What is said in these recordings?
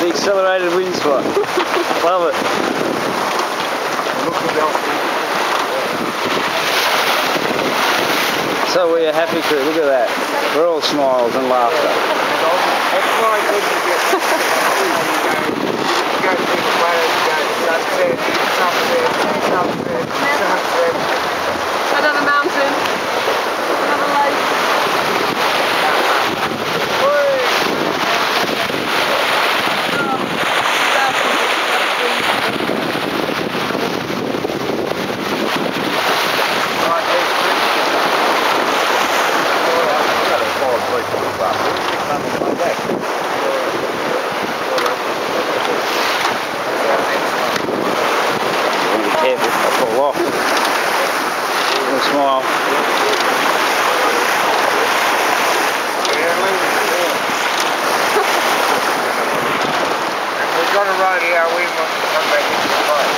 the accelerated wind spot. Love it. So we're a happy crew, look at that. We're all smiles and laughter. That's why I sunset, sunset, sunset, I'll fall off. Little smile. We've got a rodeo in when we come back into the boat.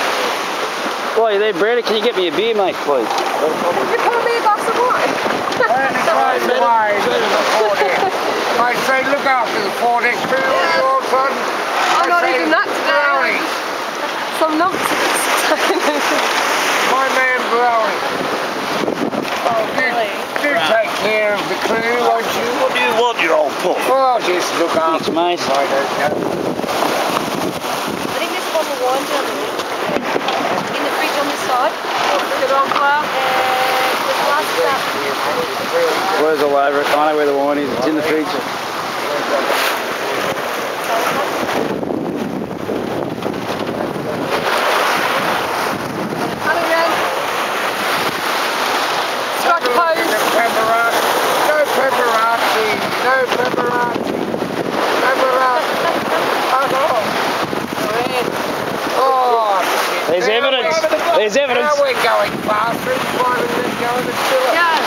While you're there, Brandon, can you get me a beer, mate, please? You pour me a glass of wine? Turn the boat away to the foredeck. I say look after the foredeck crew all of. I'm not I say, even that today. Some nonsense. My man Brownie. Oh, do, do take care of the crew, won't you? What do you want, you old pup? Oh, just look Thanks, after mate. I don't know. I think there's a bottle of wine down there. In the fridge on this side. Good on, Claire. And there's glasses up. Where's all over it? I know where the wine is. It's in the fridge. Honey, man. Strike a pose. No paparazzi. No paparazzi. No paparazzi. Paparazzi. Oh, oh. There's Now evidence. There's evidence. Now we're going faster. It's finding them going to chill. Yeah,